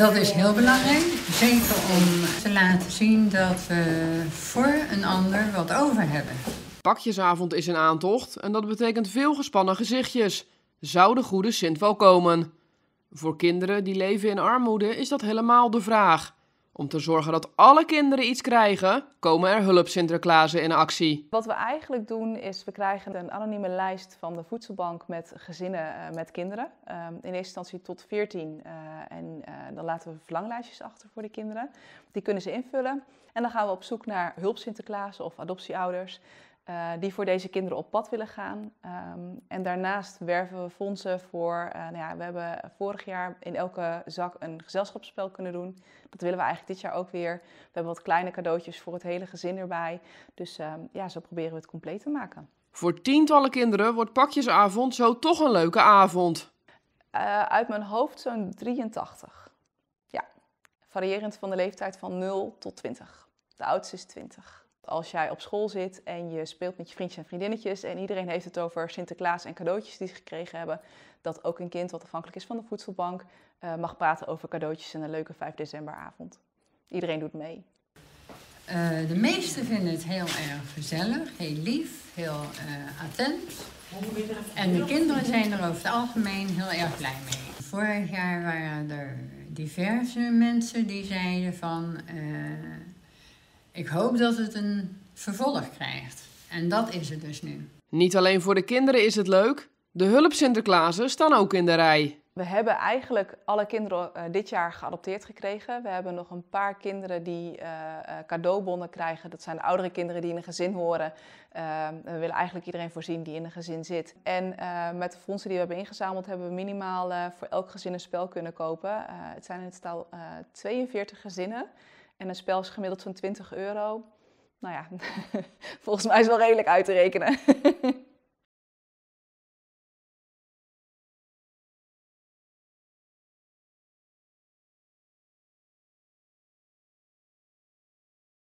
Dat is heel belangrijk. Zeker om te laten zien dat we voor een ander wat over hebben. Pakjesavond is in aantocht en dat betekent veel gespannen gezichtjes. Zou de goede Sint wel komen? Voor kinderen die leven in armoede is dat helemaal de vraag. Om te zorgen dat alle kinderen iets krijgen, komen er hulp Sinterklaasen in actie. Wat we eigenlijk doen is, we krijgen een anonieme lijst van de voedselbank met gezinnen uh, met kinderen. Uh, in eerste instantie tot 14 uh, en uh, dan laten we verlanglijstjes achter voor de kinderen. Die kunnen ze invullen en dan gaan we op zoek naar hulp Sinterklaas of adoptieouders. Uh, die voor deze kinderen op pad willen gaan. Um, en daarnaast werven we fondsen voor. Uh, nou ja, we hebben vorig jaar in elke zak een gezelschapsspel kunnen doen. Dat willen we eigenlijk dit jaar ook weer. We hebben wat kleine cadeautjes voor het hele gezin erbij. Dus uh, ja, zo proberen we het compleet te maken. Voor tientallen kinderen wordt pakjesavond zo toch een leuke avond. Uh, uit mijn hoofd zo'n 83. Ja, variërend van de leeftijd van 0 tot 20. De oudste is 20 als jij op school zit en je speelt met je vriendjes en vriendinnetjes en iedereen heeft het over Sinterklaas en cadeautjes die ze gekregen hebben, dat ook een kind wat afhankelijk is van de voedselbank uh, mag praten over cadeautjes en een leuke 5 decemberavond. Iedereen doet mee. Uh, de meesten vinden het heel erg gezellig, heel lief, heel uh, attent. En de kinderen zijn er over het algemeen heel erg blij mee. Vorig jaar waren er diverse mensen die zeiden van ik hoop dat het een vervolg krijgt. En dat is het dus nu. Niet alleen voor de kinderen is het leuk, de hulp Sinterklaasen staan ook in de rij. We hebben eigenlijk alle kinderen uh, dit jaar geadopteerd gekregen. We hebben nog een paar kinderen die uh, uh, cadeaubonnen krijgen. Dat zijn de oudere kinderen die in een gezin horen. we willen eigenlijk iedereen voorzien die in een gezin zit. En met de fondsen die we hebben ingezameld hebben we minimaal voor elk gezin een spel kunnen kopen. het zijn in totaal 42 gezinnen. En een spel is gemiddeld zo'n 20 euro. Nou ja, volgens mij is wel redelijk uit te rekenen.